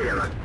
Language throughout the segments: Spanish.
Clear.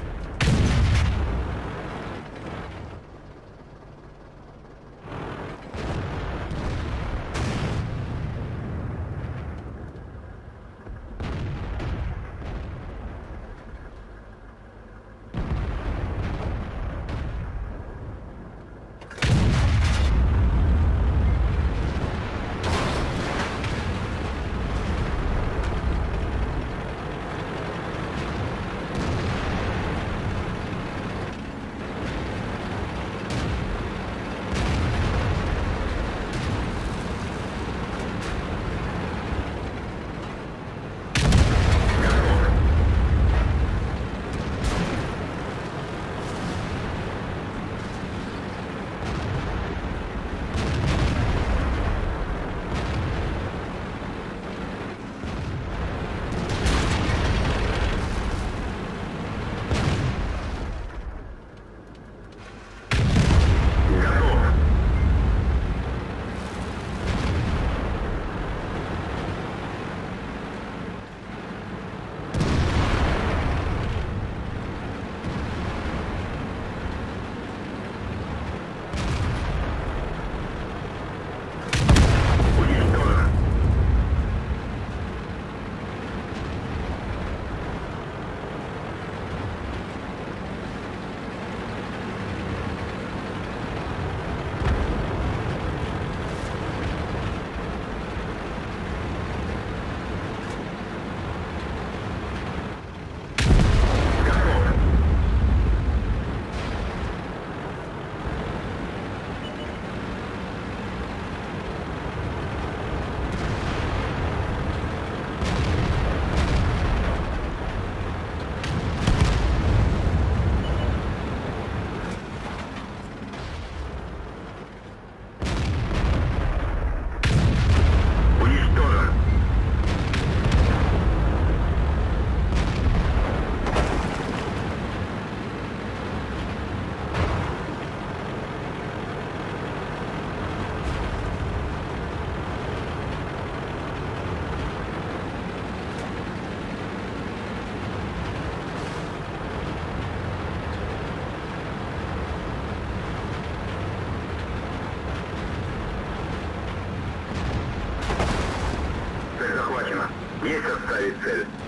Viejas carecer.